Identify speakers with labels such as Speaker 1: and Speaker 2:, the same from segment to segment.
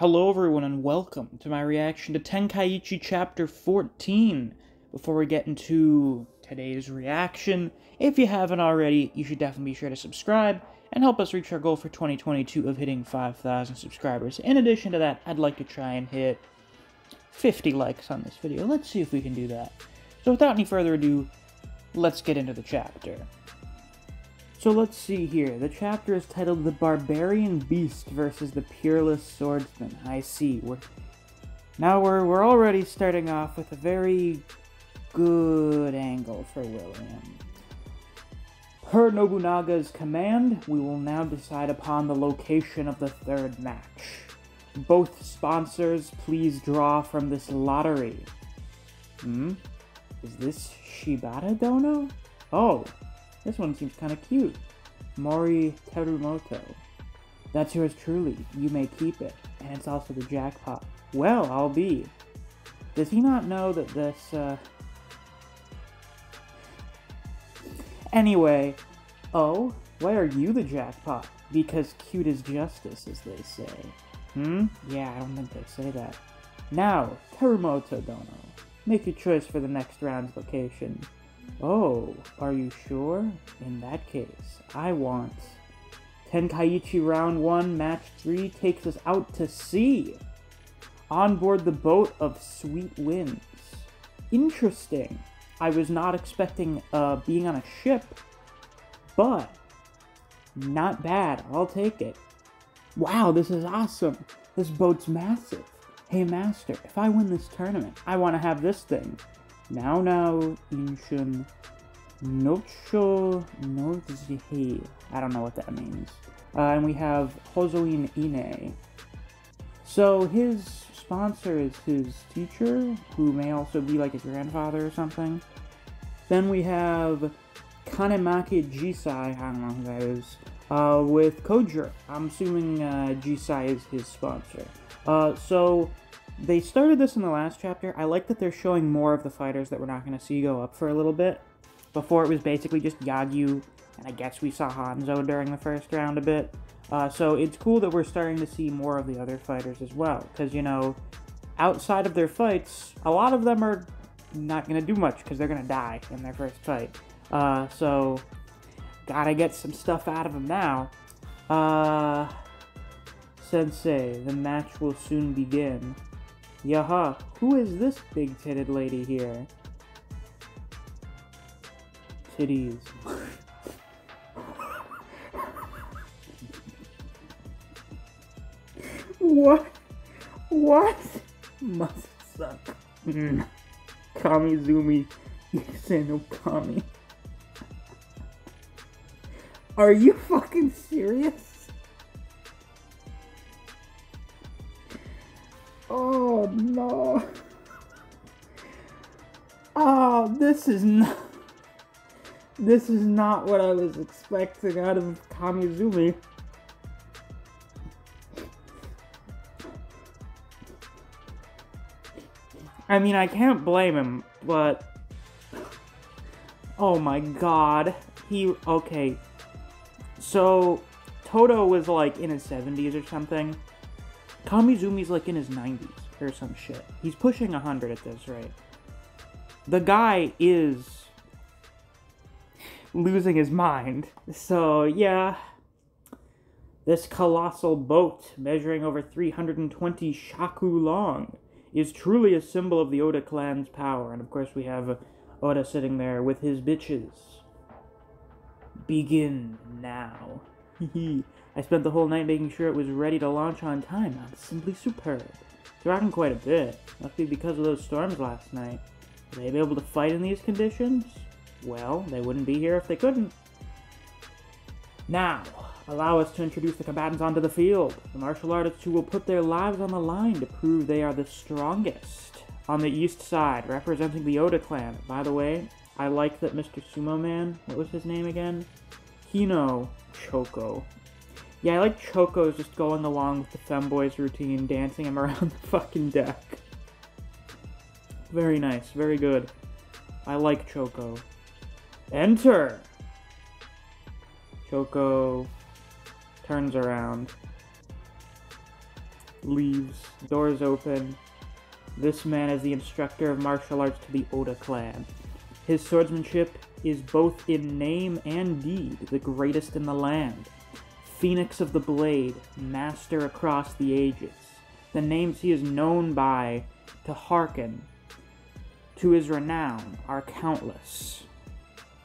Speaker 1: Hello, everyone, and welcome to my reaction to Tenkaichi Chapter 14. Before we get into today's reaction, if you haven't already, you should definitely be sure to subscribe and help us reach our goal for 2022 of hitting 5,000 subscribers. In addition to that, I'd like to try and hit 50 likes on this video. Let's see if we can do that. So without any further ado, let's get into the chapter. So let's see here. The chapter is titled The Barbarian Beast versus the Peerless Swordsman. I see. We're now we're we're already starting off with a very good angle for William. Per Nobunaga's command, we will now decide upon the location of the third match. Both sponsors, please draw from this lottery. Hmm? Is this Shibata Dono? Oh, this one seems kind of cute. Mori Terumoto. That's yours truly. You may keep it. And it's also the jackpot. Well, I'll be. Does he not know that this, uh... Anyway, oh, why are you the jackpot? Because cute is justice, as they say. Hmm? Yeah, I don't think they say that. Now, Terumoto Dono. Make your choice for the next round's location. Oh, are you sure? In that case, I want... Tenkaichi Round 1, Match 3 takes us out to sea! On board the boat of Sweet Winds. Interesting. I was not expecting uh, being on a ship, but not bad. I'll take it. Wow, this is awesome. This boat's massive. Hey, Master, if I win this tournament, I want to have this thing. Now, now, Inshun Nocho Nozihi. I don't know what that means. Uh, and we have Hozoin Ine. So his sponsor is his teacher, who may also be like his grandfather or something. Then we have Kanemaki Jisai, I don't know who that is, uh, with Kojiro. I'm assuming uh, Jisai is his sponsor. Uh, so they started this in the last chapter. I like that they're showing more of the fighters that we're not going to see go up for a little bit. Before it was basically just Yagyu, and I guess we saw Hanzo during the first round a bit. Uh, so it's cool that we're starting to see more of the other fighters as well. Because, you know, outside of their fights, a lot of them are not going to do much because they're going to die in their first fight. Uh, so, gotta get some stuff out of them now. Uh, Sensei, the match will soon begin. Yaha, who is this big-titted lady here? Titties. what? What? Must suck. Mm. Kamizumi no Kami. Are you fucking serious? This is not. This is not what I was expecting out of Kamizumi. I mean, I can't blame him, but... Oh my god. He... Okay. So, Toto was like in his 70s or something. Kamizumi's like in his 90s or some shit. He's pushing 100 at this rate. The guy is losing his mind. So, yeah. This colossal boat, measuring over 320 shaku long, is truly a symbol of the Oda clan's power. And of course, we have Oda sitting there with his bitches. Begin now. I spent the whole night making sure it was ready to launch on time. I'm simply superb. It's rocking quite a bit. Must be because of those storms last night. Will they be able to fight in these conditions? Well, they wouldn't be here if they couldn't. Now, allow us to introduce the combatants onto the field. The martial artists who will put their lives on the line to prove they are the strongest. On the east side, representing the Oda clan. By the way, I like that Mr. Sumo Man, what was his name again? Hino Choco. Yeah, I like Choco's just going along with the femboys routine, dancing him around the fucking deck. Very nice, very good. I like Choco. Enter! Choco turns around. leaves, doors open. This man is the instructor of martial arts to the Oda clan. His swordsmanship is both in name and deed the greatest in the land. Phoenix of the Blade, master across the ages. The names he is known by to hearken to his renown are countless.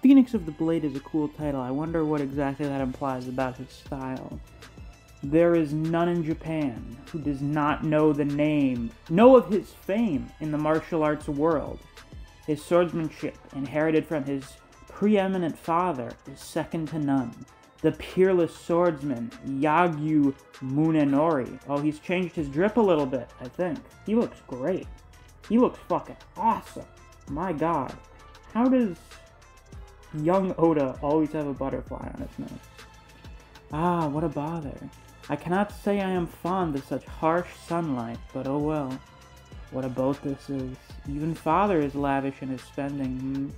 Speaker 1: Phoenix of the Blade is a cool title. I wonder what exactly that implies about his style. There is none in Japan who does not know the name, know of his fame in the martial arts world. His swordsmanship, inherited from his preeminent father, is second to none. The peerless swordsman, Yagyu Munenori. Oh, he's changed his drip a little bit, I think. He looks great. He looks fucking awesome. My god. How does young Oda always have a butterfly on his nose? Ah, what a bother. I cannot say I am fond of such harsh sunlight, but oh well. What a boat this is. Even father is lavish in his spending. Hmm?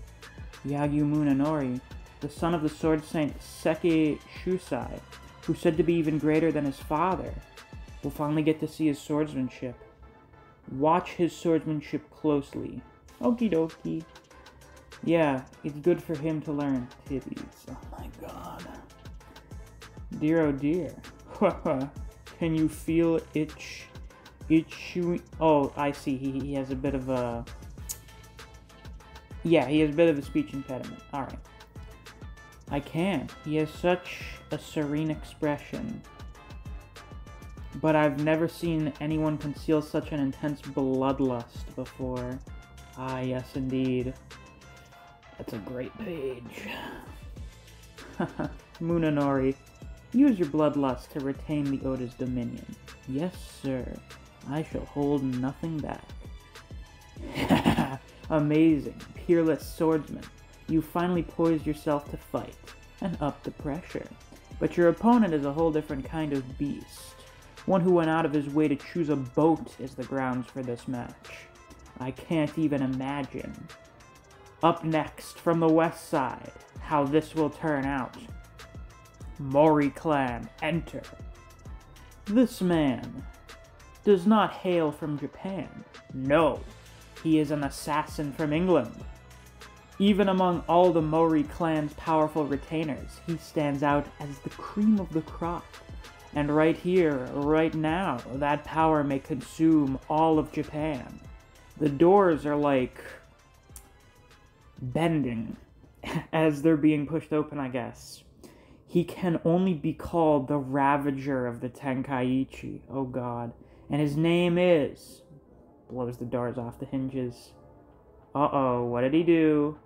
Speaker 1: Yagyu Munenori, the son of the sword saint Seki Shusai, who's said to be even greater than his father, will finally get to see his swordsmanship. Watch his swordsmanship closely. Okie dokie. Yeah, it's good for him to learn titties. Oh my god. Dear oh dear. Can you feel itch? Itch? Oh, I see. He, he has a bit of a. Yeah, he has a bit of a speech impediment. Alright. I can. He has such a serene expression but I've never seen anyone conceal such an intense bloodlust before. Ah, yes, indeed. That's a great page. Munenori, use your bloodlust to retain the Oda's dominion. Yes, sir. I shall hold nothing back. Amazing, peerless swordsman. You finally poised yourself to fight, and up the pressure. But your opponent is a whole different kind of beast one who went out of his way to choose a boat as the grounds for this match. I can't even imagine. Up next, from the west side, how this will turn out. Mori clan, enter. This man does not hail from Japan. No, he is an assassin from England. Even among all the Mori clan's powerful retainers, he stands out as the cream of the crop. And right here, right now, that power may consume all of Japan. The doors are like bending as they're being pushed open, I guess. He can only be called the Ravager of the Tenkaichi. Oh god. And his name is. Blows the doors off the hinges. Uh oh, what did he do?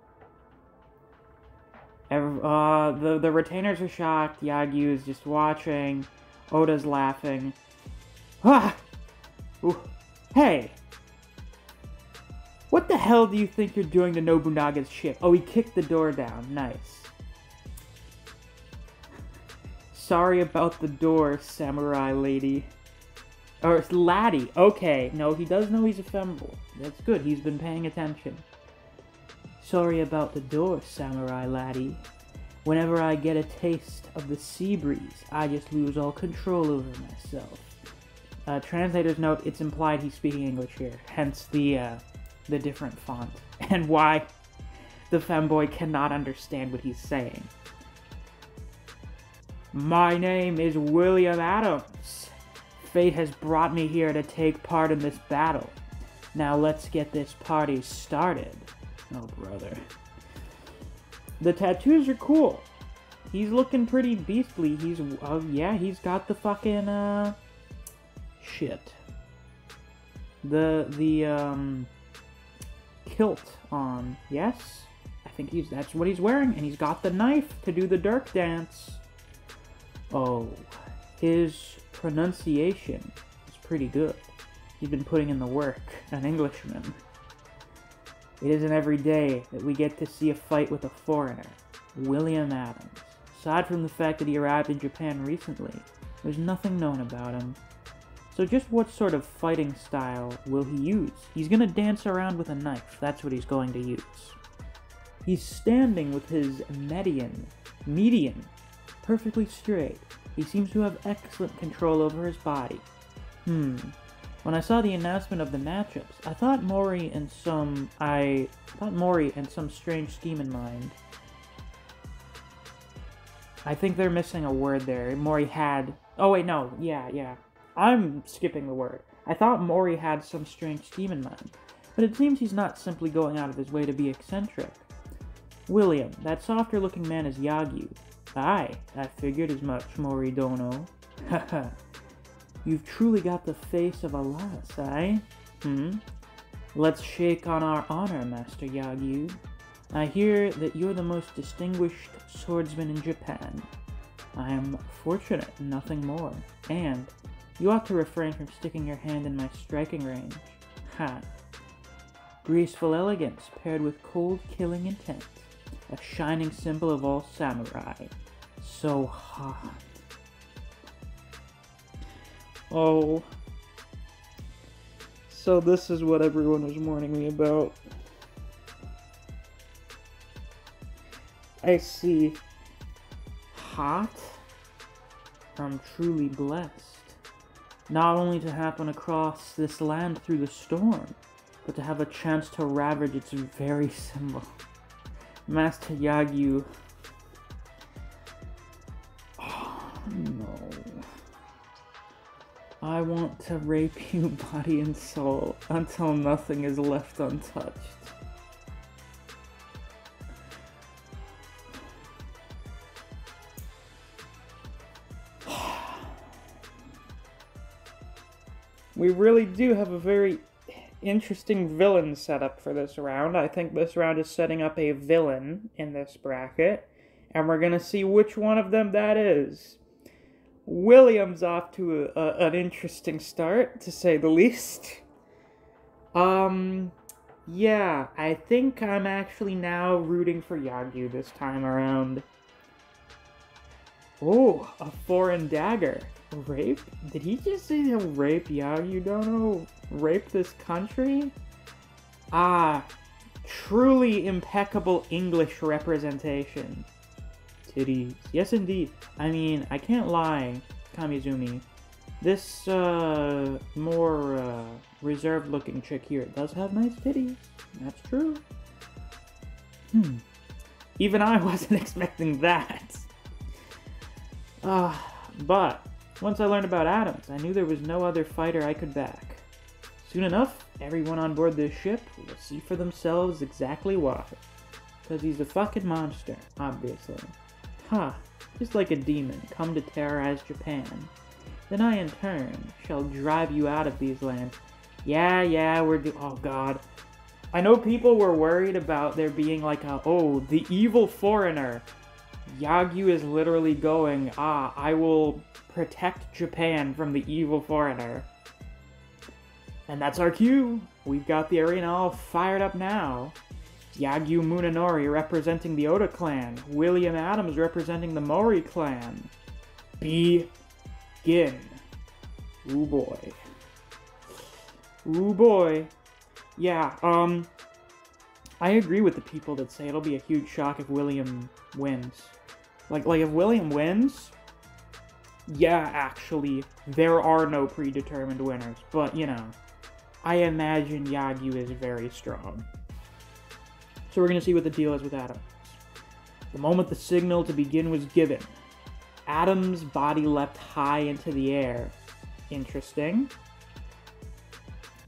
Speaker 1: uh, the, the retainers are shocked. Yagyu is just watching. Oda's laughing. Ah! Hey! What the hell do you think you're doing to Nobunaga's ship? Oh, he kicked the door down. Nice. Sorry about the door, samurai lady. Or laddie. Okay. No, he does know he's a ephemeral. That's good. He's been paying attention. Sorry about the door, samurai laddie. Whenever I get a taste of the sea breeze, I just lose all control over myself. Uh, translator's note, it's implied he's speaking English here, hence the, uh, the different font, and why the femboy cannot understand what he's saying. My name is William Adams. Fate has brought me here to take part in this battle. Now let's get this party started. Oh, brother. The tattoos are cool. He's looking pretty beastly. He's, oh yeah, he's got the fucking, uh, shit. The, the, um, kilt on. Yes? I think he's, that's what he's wearing. And he's got the knife to do the dirk dance. Oh, his pronunciation is pretty good. He's been putting in the work, an Englishman. It isn't every day that we get to see a fight with a foreigner, William Adams. Aside from the fact that he arrived in Japan recently, there's nothing known about him. So just what sort of fighting style will he use? He's gonna dance around with a knife, that's what he's going to use. He's standing with his median, median, perfectly straight. He seems to have excellent control over his body. Hmm. When I saw the announcement of the matchups, I thought Mori and some I thought Mori and some strange scheme in mind. I think they're missing a word there. Mori had. Oh wait, no. Yeah, yeah. I'm skipping the word. I thought Mori had some strange scheme in mind, but it seems he's not simply going out of his way to be eccentric. William, that softer looking man is Yagyu. Aye, I figured as much, Mori Moridono. Haha. You've truly got the face of a lass, eh? Hmm? Let's shake on our honor, Master Yagyu. I hear that you're the most distinguished swordsman in Japan. I am fortunate, nothing more. And you ought to refrain from sticking your hand in my striking range. Ha! Graceful elegance paired with cold killing intent. A shining symbol of all samurai. So hot. Oh. So this is what everyone was warning me about. I see. Hot? I'm truly blessed. Not only to happen across this land through the storm, but to have a chance to ravage its very symbol. Master Yagyu. I want to rape you body and soul until nothing is left untouched. we really do have a very interesting villain setup for this round. I think this round is setting up a villain in this bracket, and we're going to see which one of them that is. William's off to a, a, an interesting start, to say the least. Um, yeah, I think I'm actually now rooting for Yagyu this time around. Oh, a foreign dagger. Rape? Did he just say he'll rape Yagyu Dono? Rape this country? Ah, truly impeccable English representation. Titties. Yes, indeed. I mean, I can't lie, Kamizumi. This, uh, more, uh, reserved-looking chick here does have nice titties. That's true. Hmm. Even I wasn't expecting that. Uh, but once I learned about Adams, I knew there was no other fighter I could back. Soon enough, everyone on board this ship will see for themselves exactly why. Because he's a fucking monster, obviously. Ha! Just like a demon come to terrorize Japan. Then I, in turn, shall drive you out of these lands. Yeah, yeah, we're do- oh god. I know people were worried about there being like a, oh, the evil foreigner. Yagyu is literally going, ah, I will protect Japan from the evil foreigner. And that's our cue. We've got the arena all fired up now. Yagyu Munenori representing the Oda clan. William Adams representing the Mori clan. Begin. Ooh boy. Ooh boy. Yeah, um... I agree with the people that say it'll be a huge shock if William wins. Like, like if William wins, yeah, actually, there are no predetermined winners, but, you know, I imagine Yagyu is very strong. So we're going to see what the deal is with Adams. The moment the signal to begin was given, Adams' body leapt high into the air. Interesting.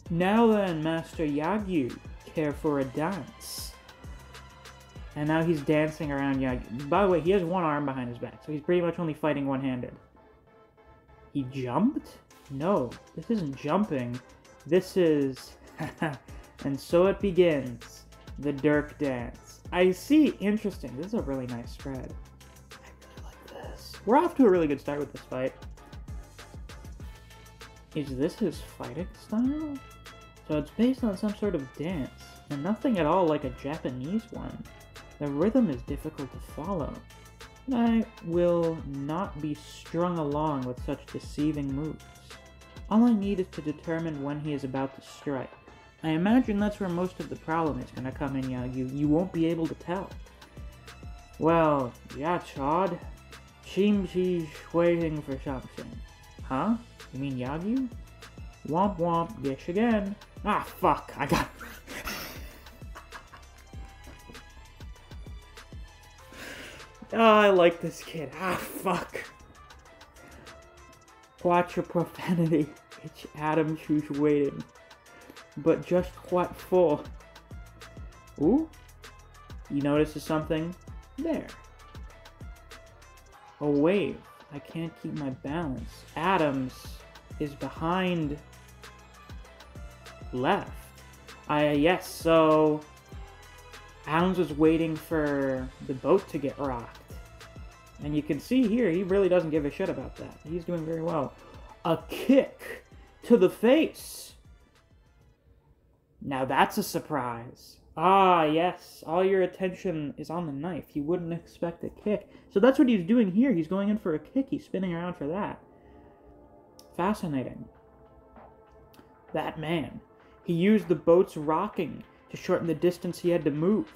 Speaker 1: Now then, Master Yagyu, care for a dance? And now he's dancing around Yagyu. By the way, he has one arm behind his back, so he's pretty much only fighting one-handed. He jumped? No, this isn't jumping. This is... and so it begins. The Dirk Dance. I see. Interesting. This is a really nice spread. I really like this. We're off to a really good start with this fight. Is this his fighting style? So it's based on some sort of dance, and nothing at all like a Japanese one. The rhythm is difficult to follow, I will not be strung along with such deceiving moves. All I need is to determine when he is about to strike. I imagine that's where most of the problem is gonna come in, Yagyu. You won't be able to tell. Well, yeah, Chad. Seems he's waiting for something. Huh? You mean Yagyu? Womp womp, gish again. Ah, fuck, I got... oh, I like this kid. Ah, fuck. Watch your profanity. It's Adam Choose waiting. But just what for? Ooh? You notice something? There. A wave. I can't keep my balance. Adams is behind left. I uh, yes, so Adams was waiting for the boat to get rocked. And you can see here, he really doesn't give a shit about that. He's doing very well. A kick to the face. Now that's a surprise. Ah, yes, all your attention is on the knife. You wouldn't expect a kick. So that's what he's doing here. He's going in for a kick. He's spinning around for that. Fascinating. That man. He used the boat's rocking to shorten the distance he had to move.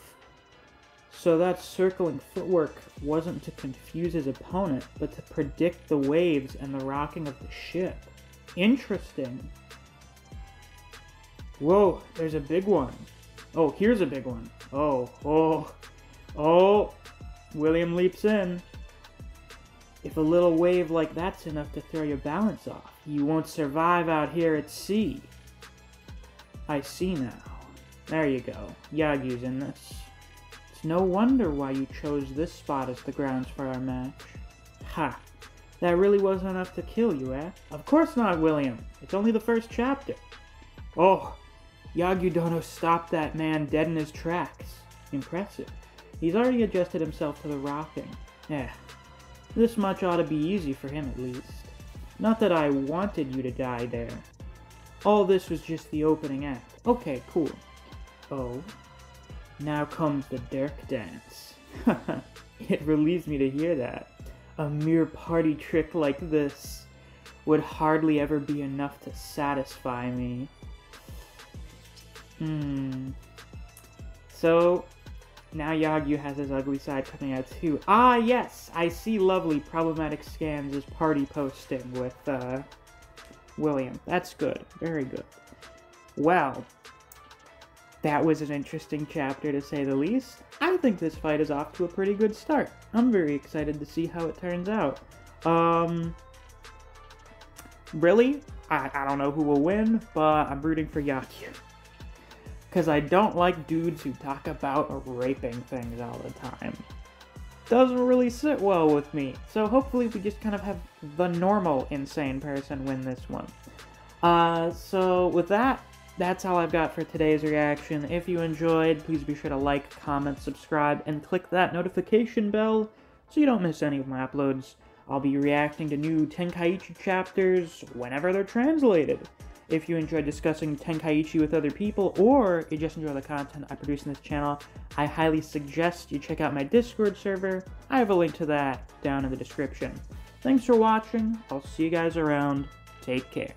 Speaker 1: So that circling footwork wasn't to confuse his opponent, but to predict the waves and the rocking of the ship. Interesting. Whoa, there's a big one. Oh, here's a big one. Oh, oh, oh. William leaps in. If a little wave like that's enough to throw your balance off, you won't survive out here at sea. I see now. There you go. Yagyu's in this. It's no wonder why you chose this spot as the grounds for our match. Ha! That really wasn't enough to kill you, eh? Of course not, William. It's only the first chapter. Oh, Yagyu stopped that man dead in his tracks. Impressive. He's already adjusted himself to the rocking. Yeah, this much ought to be easy for him at least. Not that I wanted you to die there. All this was just the opening act. Okay, cool. Oh, now comes the Dirk dance. it relieves me to hear that. A mere party trick like this would hardly ever be enough to satisfy me. Hmm. So, now Yagyu has his ugly side coming out too. Ah, yes! I see lovely problematic scans as party posting with, uh, William. That's good. Very good. Well, that was an interesting chapter to say the least. I think this fight is off to a pretty good start. I'm very excited to see how it turns out. Um, really? I, I don't know who will win, but I'm rooting for Yagyu because I don't like dudes who talk about raping things all the time. Doesn't really sit well with me, so hopefully we just kind of have the normal insane person win this one. Uh, so with that, that's all I've got for today's reaction. If you enjoyed, please be sure to like, comment, subscribe, and click that notification bell so you don't miss any of my uploads. I'll be reacting to new Tenkaichi chapters whenever they're translated. If you enjoy discussing Tenkaichi with other people, or you just enjoy the content I produce in this channel, I highly suggest you check out my Discord server. I have a link to that down in the description. Thanks for watching. I'll see you guys around. Take care.